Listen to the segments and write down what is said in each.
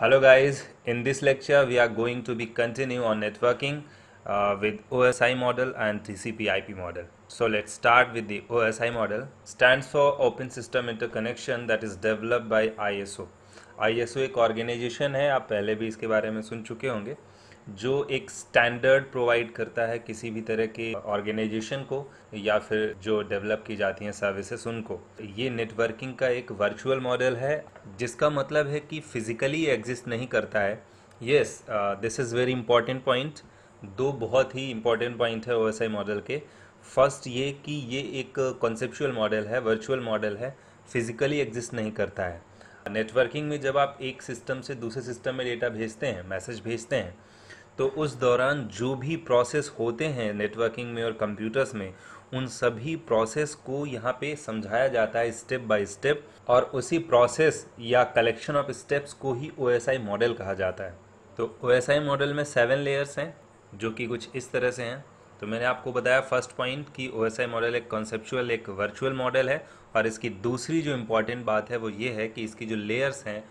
Hello guys, in this lecture we are going to be continue on networking uh, with OSI model and TCP IP model. So let's start with the OSI model. Stands for Open System Interconnection that is developed by ISO. ISO एक organisation है आप पहले भी इसके बारे में सुन चुके होंगे जो एक स्टैंडर्ड प्रोवाइड करता है किसी भी तरह के ऑर्गेनाइजेशन को या फिर जो डेवलप की जाती हैं सर्विसेज़ उनको। ये नेटवर्किंग का एक वर्चुअल मॉडल है, जिसका मतलब है कि फिजिकली एग्जिस्ट नहीं करता है। Yes this is very important point दो बहुत ही इंपॉर्टेंट पॉइंट है ओएसआई मॉडल के। फ़र्स्ट ये कि ये एक कॉन्सेप्चुअल मॉडल है वर्चुअल मॉडल है फिजिकली एग्जिस्ट नहीं करता है। नेटवर्किंग में जब आप एक सिस्टम से दूसरे सिस्टम में डेटा भेजते हैं मैसेज भेजते हैं तो उस दौरान जो भी प्रोसेस होते हैं नेटवर्किंग में और कंप्यूटर्स में, उन सभी प्रोसेस को यहाँ पे समझाया जाता है स्टेप बाय स्टेप और उसी प्रोसेस या कलेक्शन ऑफ़ स्टेप्स को ही ओएसआई मॉडल कहा जाता है। तो ओएसआई मॉडल में सेवन लेयर्स हैं, जो कि कुछ इस तरह से हैं। तो मैंने आपको बताया फ़र्स्ट पॉइंट कि ओएसआई मॉडल एक कॉन्सेप्चुअल एक वर्चुअल मॉडल है और इसकी दूसरी जो इंपॉर्टेंट बात है वो ये है कि इसकी जो लेयर्स हैं,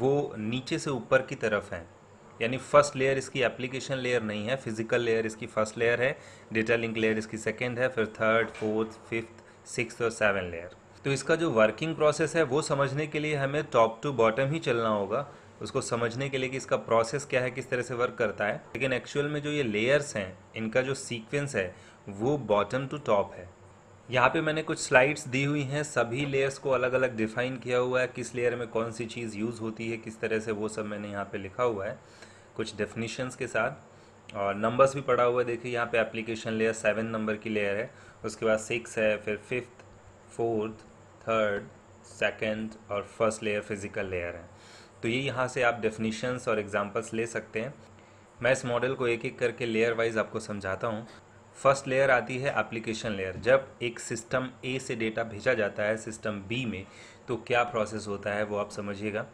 वो नीचे से ऊपर की तरफ़ हैं। यानी फ़र्स्ट लेयर इसकी एप्लीकेशन लेयर नहीं है, फ़िज़िकल लेयर इसकी फ़र्स्ट लेयर है, डेटा लिंक लेयर इसकी सेकेंड है, फिर थर्ड, फोर्थ, फिफ्थ सिक्स और सेवन लेयर। तो इसका जो वर्किंग प्रोसेस है, वो समझने के लिए हमें टॉप टू बॉटम ही चलना होगा। उसको समझने के लिए कि इसका प्रोसेस क्या है, किस तरह से वर्क करता है। लेकिन एक्चुअल में जो ये लेयर्स हैं, इनका जो सीक्वेंस है, वो बॉटम टू टॉप है। यहाँ पे मैंने कुछ स्लाइड्स दी हुई हैं, सभी लेयर्स को अलग अलग डिफाइन किया हुआ है, किस लेयर में कौन सी चीज़ यूज़ होती है, किस तरह से वो सब मैंने यहाँ पे लिखा हुआ है, कुछ डेफिनीशंस के साथ। और नंबर्स भी पड़ा हुआ है, देखिए यहाँ पे एप्लीकेशन लेयर सेवन नंबर की लेयर है, उसके बाद सिक्स है, फिर फिफ्थ फोर्थ थर्ड सेकेंड और फ़र्स्ट लेयर फ़िज़िकल लेयर है। तो ये यहाँ से आप डेफिनीशंस और एग्जाम्पल्स ले सकते हैं। मैं इस मॉडल को एक एक करके लेयर वाइज आपको समझाता हूँ। फ़र्स्ट लेयर आती है एप्लीकेशन लेयर। जब एक सिस्टम ए से डेटा भेजा जाता है सिस्टम बी में तो क्या प्रोसेस होता है वो आप समझिएगा।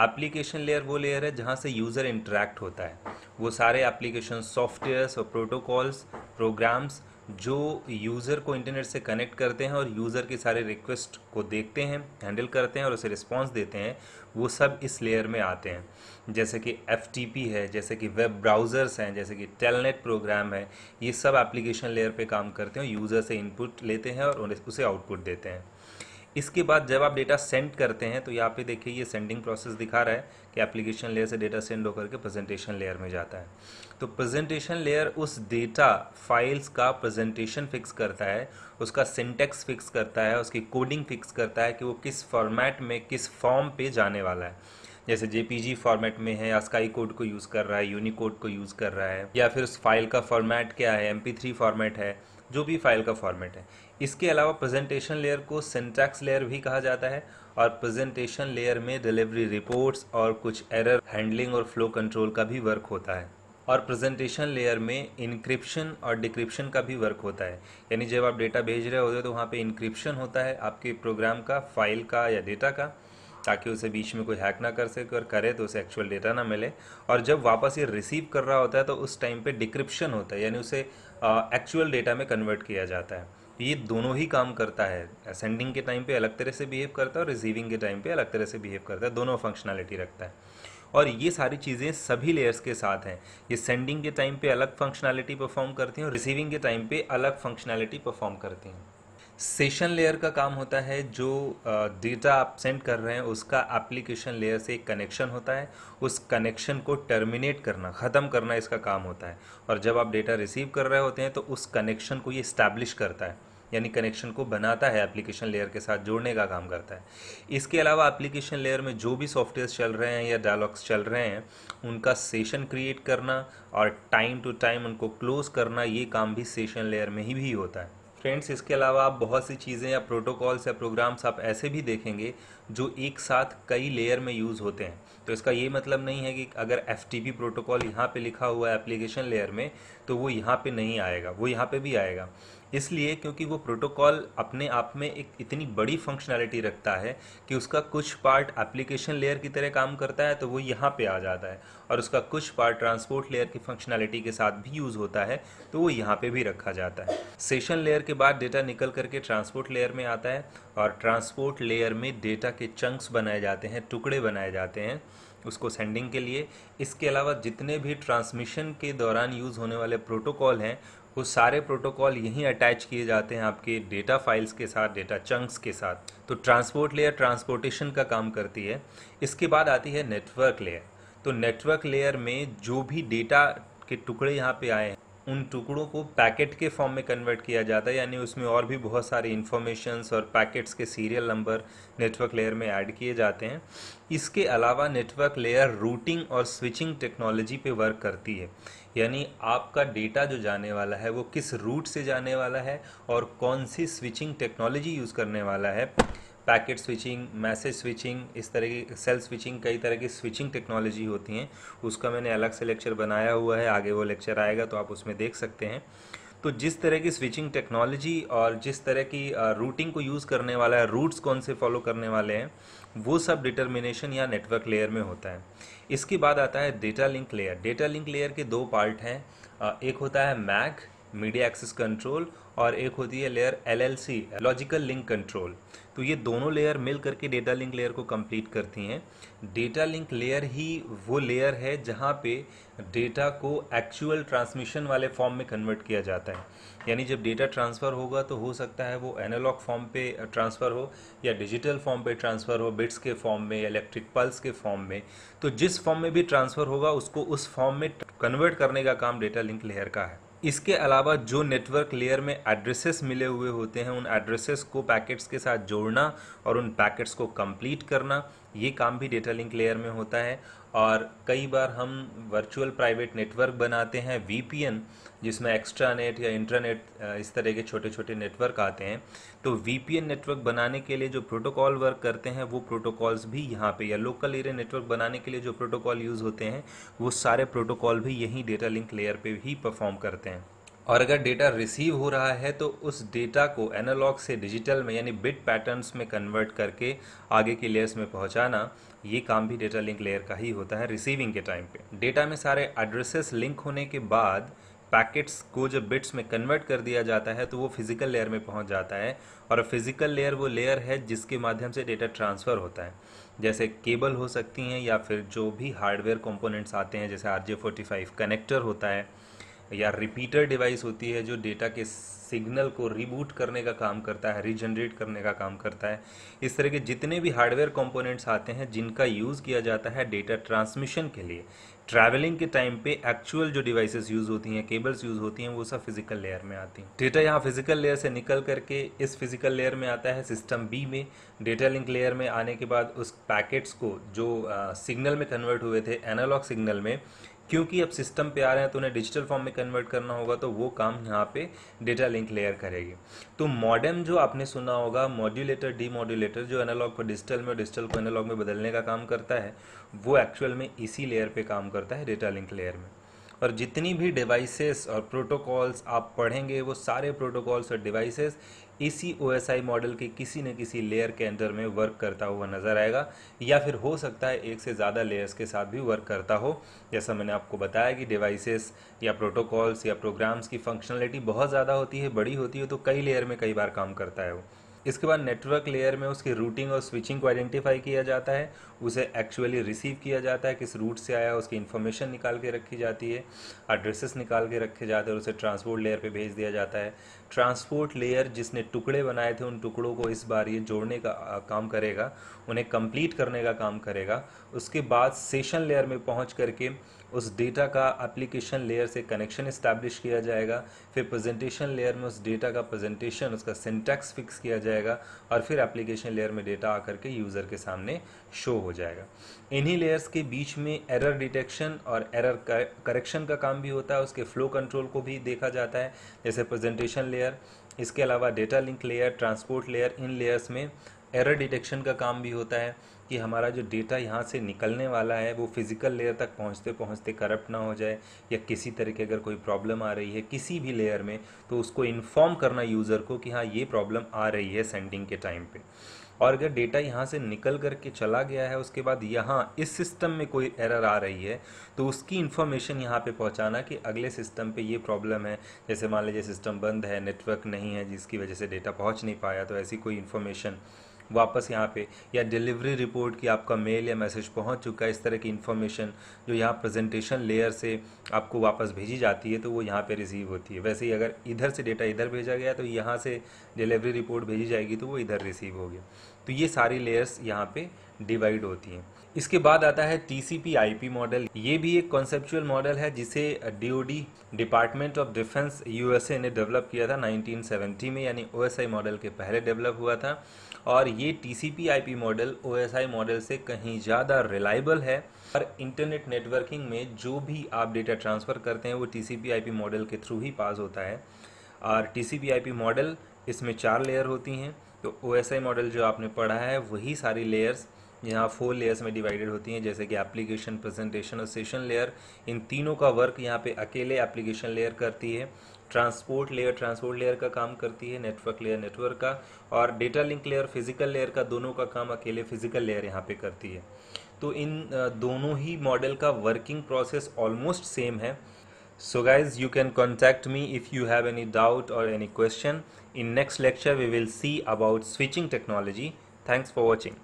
एप्लीकेशन लेयर वो लेयर है जहाँ से यूज़र इंटरेक्ट होता है। वो सारे एप्लीकेशन सॉफ्टवेयर्स और प्रोटोकॉल्स, प्रोग्राम्स जो यूज़र को इंटरनेट से कनेक्ट करते हैं और यूज़र के सारे रिक्वेस्ट को देखते हैं हैंडल करते हैं और उसे रिस्पॉन्स देते हैं, वो सब इस लेयर में आते हैं। जैसे कि एफटीपी है, जैसे कि वेब ब्राउज़र्स हैं, जैसे कि टेलनेट प्रोग्राम है, ये सब एप्लीकेशन लेयर पे काम करते हैं यूज़र से इनपुट लेते हैं और उसे आउटपुट देते हैं। इसके बाद जब आप डेटा सेंड करते हैं तो यहाँ पे देखिए ये सेंडिंग प्रोसेस दिखा रहा है कि एप्लीकेशन लेयर से डेटा सेंड होकर के प्रेजेंटेशन लेयर में जाता है। तो प्रेजेंटेशन लेयर उस डेटा फाइल्स का प्रेजेंटेशन फिक्स करता है, उसका सिंटेक्स फिक्स करता है, उसकी कोडिंग फिक्स करता है कि वो किस फॉर्मेट में, किस फॉर्म पे जाने वाला है। जैसे जेपीजी फॉर्मेट में है, या स्काई कोड को यूज़ कर रहा है यूनिकोड को यूज़ कर रहा है, या फिर उस फ़ाइल का फॉर्मेट क्या है एम फॉर्मेट है, जो भी फ़ाइल का फॉर्मेट है। इसके अलावा प्रेजेंटेशन लेयर को सिंटैक्स लेयर भी कहा जाता है और प्रेजेंटेशन लेयर में डिलीवरी रिपोर्ट्स और कुछ एरर हैंडलिंग और फ्लो कंट्रोल का भी वर्क होता है। और प्रेजेंटेशन लेयर में इंक्रिप्शन और डिक्रिप्शन का भी वर्क होता है। यानी जब आप डेटा भेज रहे होते हो तो वहाँ पे इंक्रिप्शन होता है आपके प्रोग्राम का फ़ाइल का या डेटा का, ताकि उसे बीच में कोई हैक ना कर सके और करे तो उसे एक्चुअल डेटा ना मिले। और जब वापस ये रिसीव कर रहा होता है तो उस टाइम पे डिक्रिप्शन होता है, यानी उसे एक्चुअल डेटा में कन्वर्ट किया जाता है। ये दोनों ही काम करता है। सेंडिंग के टाइम पे अलग तरह से बिहेव करता है और रिसीविंग के टाइम पे अलग तरह से बिहेव करता है। दोनों फंक्शनैलिटी रखता है। और ये सारी चीज़ें सभी लेयर्स के साथ हैं। ये सेंडिंग के टाइम पे अलग फंक्शनैलिटी परफॉर्म करती हैं और रिसीविंग के टाइम पे अलग फंक्शनैलिटी परफॉर्म करती हैं। सेशन लेयर का काम होता है जो डेटा आप सेंड कर रहे हैं, उसका एप्लीकेशन लेयर से एक कनेक्शन होता है। उस कनेक्शन को टर्मिनेट करना, ख़त्म करना इसका काम होता है। और जब आप डेटा रिसीव कर रहे होते हैं तो उस कनेक्शन को ये इस्टेब्लिश करता है। यानी कनेक्शन को बनाता है एप्लीकेशन लेयर के साथ जोड़ने का काम करता है। इसके अलावा एप्लीकेशन लेयर में जो भी सॉफ्टवेयर चल रहे हैं या डायलॉग्स चल रहे हैं, उनका सेशन क्रिएट करना और टाइम टू टाइम उनको क्लोज करना, ये काम भी सेशन लेयर में ही, भी होता है। फ्रेंड्स इसके अलावा आप बहुत सी चीज़ें या प्रोटोकॉल्स या प्रोग्राम्स आप ऐसे भी देखेंगे जो एक साथ कई लेयर में यूज़ होते हैं। तो इसका ये मतलब नहीं है कि अगर एफटीपी प्रोटोकॉल यहाँ पे लिखा हुआ है एप्लीकेशन लेयर में तो वो यहाँ पे नहीं आएगा, वो यहाँ पे भी आएगा। इसलिए क्योंकि वो प्रोटोकॉल अपने आप में एक इतनी बड़ी फंक्शनैलिटी रखता है कि उसका कुछ पार्ट एप्लीकेशन लेयर की तरह काम करता है तो वो यहाँ पे आ जाता है। और उसका कुछ पार्ट ट्रांसपोर्ट लेयर की फंक्शनैलिटी के साथ भी यूज़ होता है तो वो यहाँ पे भी रखा जाता है। सेशन लेयर के बाद डेटा निकल करके ट्रांसपोर्ट लेयर में आता है और ट्रांसपोर्ट लेयर में डेटा के चंक्स बनाए जाते हैं, टुकड़े बनाए जाते हैं उसको सेंडिंग के लिए। इसके अलावा जितने भी ट्रांसमिशन के दौरान यूज़ होने वाले प्रोटोकॉल हैं वो सारे प्रोटोकॉल यहीं अटैच किए जाते हैं आपके डेटा फाइल्स के साथ डेटा चंक्स के साथ। तो ट्रांसपोर्ट लेयर ट्रांसपोर्टेशन का काम करती है। इसके बाद आती है नेटवर्क लेयर तो नेटवर्क लेयर में जो भी डेटा के टुकड़े यहाँ पे आए हैं उन टुकड़ों को पैकेट के फॉर्म में कन्वर्ट किया जाता है, यानी उसमें और भी बहुत सारे इन्फॉर्मेशंस और पैकेट्स के सीरियल नंबर नेटवर्क लेयर में ऐड किए जाते हैं। इसके अलावा नेटवर्क लेयर रूटिंग और स्विचिंग टेक्नोलॉजी पे वर्क करती है। यानी आपका डेटा जो जाने वाला है, वो किस रूट से जाने वाला है और कौन सी स्विचिंग टेक्नोलॉजी यूज़ करने वाला है। पैकेट स्विचिंग, मैसेज स्विचिंग, इस तरह की सेल स्विचिंग कई तरह की स्विचिंग टेक्नोलॉजी होती हैं। उसका मैंने अलग से लेक्चर बनाया हुआ है, आगे वो लेक्चर आएगा तो आप उसमें देख सकते हैं। तो जिस तरह की स्विचिंग टेक्नोलॉजी और जिस तरह की रूटिंग को यूज़ करने वाला है रूट्स कौन से फॉलो करने वाले हैं, वो सब डिटर्मिनेशन या नेटवर्क लेयर में होता है। इसके बाद आता है data link layer data link layer के दो पार्ट हैं। एक होता है मैक मीडिया एक्सेस कंट्रोल और एक होती है layer L L C logical link control. तो ये दोनों लेयर मिल करके डेटा लिंक लेयर को कंप्लीट करती हैं। डेटा लिंक लेयर ही वो लेयर है जहाँ पे डेटा को एक्चुअल ट्रांसमिशन वाले फॉर्म में कन्वर्ट किया जाता है। यानी जब डेटा ट्रांसफ़र होगा तो हो सकता है वो एनालॉग फॉर्म पे ट्रांसफ़र हो या डिजिटल फॉर्म पे ट्रांसफ़र हो, बिट्स के फॉर्म में, इलेक्ट्रिक पल्स के फॉर्म में। तो जिस फॉर्म में भी ट्रांसफ़र होगा उसको उस फॉर्म में कन्वर्ट करने का काम डेटा लिंक लेयर का है। इसके अलावा जो नेटवर्क लेयर में एड्रेसेस मिले हुए होते हैं, उन एड्रेसेस को पैकेट्स के साथ जोड़ना और उन पैकेट्स को कंप्लीट करना, ये काम भी डेटा लिंक लेयर में होता है। और कई बार हम वर्चुअल प्राइवेट नेटवर्क बनाते हैं वीपीएन जिसमें एक्स्ट्रा नेट या इंटरनेट इस तरह के छोटे छोटे नेटवर्क आते हैं। तो वीपीएन नेटवर्क बनाने के लिए जो प्रोटोकॉल वर्क करते हैं, वो प्रोटोकॉल्स भी यहाँ पे, या लोकल एरिया नेटवर्क बनाने के लिए जो प्रोटोकॉल यूज़ होते हैं, वो सारे प्रोटोकॉल भी यहीं डेटा लिंक लेयर पर ही परफॉर्म करते हैं। और अगर डेटा रिसीव हो रहा है तो उस डेटा को एनालॉग से डिजिटल में, यानी बिट पैटर्न्स में कन्वर्ट करके आगे की लेयर्स में पहुंचाना ये काम भी डेटा लिंक लेयर का ही होता है रिसीविंग के टाइम पे। डेटा में सारे एड्रेसेस लिंक होने के बाद पैकेट्स को जब बिट्स में कन्वर्ट कर दिया जाता है तो वो फ़िज़िकल लेयर में पहुँच जाता है और फ़िज़िकल लेयर वो लेयर है जिसके माध्यम से डेटा ट्रांसफ़र होता है। जैसे केबल हो सकती हैं या फिर जो भी हार्डवेयर कंपोनेंट्स आते हैं, जैसे आर जे कनेक्टर होता है या रिपीटर डिवाइस होती है जो डेटा के सिग्नल को रिबूट करने का काम करता है रीजनरेट करने का काम करता है। इस तरह के जितने भी हार्डवेयर कंपोनेंट्स आते हैं, जिनका यूज़ किया जाता है डेटा ट्रांसमिशन के लिए ट्रैवलिंग के टाइम पे एक्चुअल जो डिवाइसेस यूज़ होती हैं केबल्स यूज़ होती हैं, वो सब फ़िज़िकल लेयर में आती हैं। डेटा यहाँ फ़िज़िकल लेयर से निकल करके इस फ़िज़िकल लेयर में आता है सिस्टम बी में। डेटा लिंक लेयर में आने के बाद उस पैकेट्स को जो सिग्नल में कन्वर्ट हुए थे एनालॉग सिग्नल में क्योंकि अब सिस्टम पे आ रहे हैं तो उन्हें डिजिटल फॉर्म में कन्वर्ट करना होगा तो वो काम यहाँ पे डेटा लिंक लेयर करेगी। तो मॉडेम जो आपने सुना होगा मॉड्यूलेटर डी मॉड्यूलेटर जो एनालॉग को डिजिटल में डिजिटल को एनालॉग में बदलने का काम करता है, वो एक्चुअल में इसी लेयर पे काम करता है डेटा लिंक लेयर में। और जितनी भी डिवाइसेस और प्रोटोकॉल्स आप पढ़ेंगे, वो सारे प्रोटोकॉल्स और डिवाइसेस इसी OSI मॉडल के किसी न किसी लेयर के अंदर में वर्क करता हुआ नज़र आएगा, या फिर हो सकता है एक से ज़्यादा लेयर्स के साथ भी वर्क करता हो। जैसा मैंने आपको बताया कि डिवाइसेस या प्रोटोकॉल्स या प्रोग्राम्स की फंक्शनलिटी बहुत ज़्यादा होती है, बड़ी होती है तो कई लेयर में कई बार काम करता है वो। इसके बाद नेटवर्क लेयर में उसकी रूटिंग और स्विचिंग को आइडेंटिफाई किया जाता है, उसे एक्चुअली रिसीव किया जाता है, किस रूट से आया, उसकी इन्फॉर्मेशन निकाल के रखी जाती है एड्रेसेस निकाल के रखे जाते हैं और उसे ट्रांसपोर्ट लेयर पे भेज दिया जाता है। ट्रांसपोर्ट लेयर जिसने टुकड़े बनाए थे, उन टुकड़ों को इस बार ये जोड़ने का काम करेगा, उन्हें कंप्लीट करने का काम करेगा। उसके बाद सेशन लेयर में पहुँच करके उस डेटा का एप्लीकेशन लेयर से कनेक्शन इस्टेब्लिश किया जाएगा, फिर प्रेजेंटेशन लेयर में उस डेटा का प्रेजेंटेशन उसका सिंटैक्स फिक्स किया जाएगा और फिर एप्लीकेशन लेयर में डेटा आकर के यूज़र के सामने शो हो जाएगा। इन्हीं लेयर्स के बीच में एरर डिटेक्शन और एरर करेक्शन का काम भी होता है, उसके फ्लो कंट्रोल को भी देखा जाता है। जैसे प्रेजेंटेशन लेयर इसके अलावा data link layer transport layer इन लेयर्स में एरर डिटेक्शन का काम भी होता है कि हमारा जो डेटा यहाँ से निकलने वाला है, वो फ़िज़िकल लेयर तक पहुँचते पहुँचते करप्ट ना हो जाए या किसी तरह की अगर कोई प्रॉब्लम आ रही है किसी भी लेयर में तो उसको इन्फॉर्म करना यूज़र को कि हाँ ये प्रॉब्लम आ रही है सेंडिंग के टाइम पे। और अगर डेटा यहाँ से निकल करके चला गया है, उसके बाद यहाँ इस सिस्टम में कोई एरर आ रही है तो उसकी इन्फॉर्मेशन यहाँ पे पहुँचाना कि अगले सिस्टम पे ये प्रॉब्लम है। जैसे मान लीजिए सिस्टम बंद है नेटवर्क नहीं है, जिसकी वजह से डेटा पहुँच नहीं पाया तो ऐसी कोई इन्फॉर्मेशन वापस यहाँ पे, या डिलीवरी रिपोर्ट की आपका मेल या मैसेज पहुँच चुका है, इस तरह की इन्फॉर्मेशन जो यहाँ प्रेजेंटेशन लेयर से आपको वापस भेजी जाती है तो वो यहाँ पे रिसीव होती है। वैसे ही अगर इधर से डेटा इधर भेजा गया तो यहाँ से डिलीवरी रिपोर्ट भेजी जाएगी तो वो इधर रिसीव होगी तो ये सारी लेयर्स यहाँ पे डिवाइड होती हैं। इसके बाद आता है टीसीपी आईपी मॉडल ये भी एक कॉन्सेप्चुअल मॉडल है, जिसे DOD department of defense USA ने डेवलप किया था 1970 में, यानी ओएसआई मॉडल के पहले डेवलप हुआ था। और ये TCP IP model OSI model से कहीं ज़्यादा रिलायबल है। और इंटरनेट नेटवर्किंग में जो भी आप डेटा ट्रांसफ़र करते हैं, वो टीसीपी आईपी मॉडल के थ्रू ही पास होता है। और टीसीपी आईपी मॉडल इसमें चार लेयर होती हैं। तो ओ एस आई मॉडल जो आपने पढ़ा है, वही सारी लेयर्स यहाँ फोर लेयर्स में डिवाइडेड होती हैं, जैसे कि एप्लीकेशन प्रेजेंटेशन और सेशन लेयर इन तीनों का वर्क यहाँ पे अकेले एप्लीकेशन लेयर करती है। ट्रांसपोर्ट लेयर ट्रांसपोर्ट लेयर का काम करती है नेटवर्क लेयर नेटवर्क का और data link layer physical layer का दोनों का काम अकेले फ़िज़िकल लेयर यहाँ पे करती है। तो इन दोनों ही मॉडल का वर्किंग प्रोसेस ऑलमोस्ट सेम है। So guys you can contact me if you have any doubt और any question in next lecture we will see about switching technology thanks for watching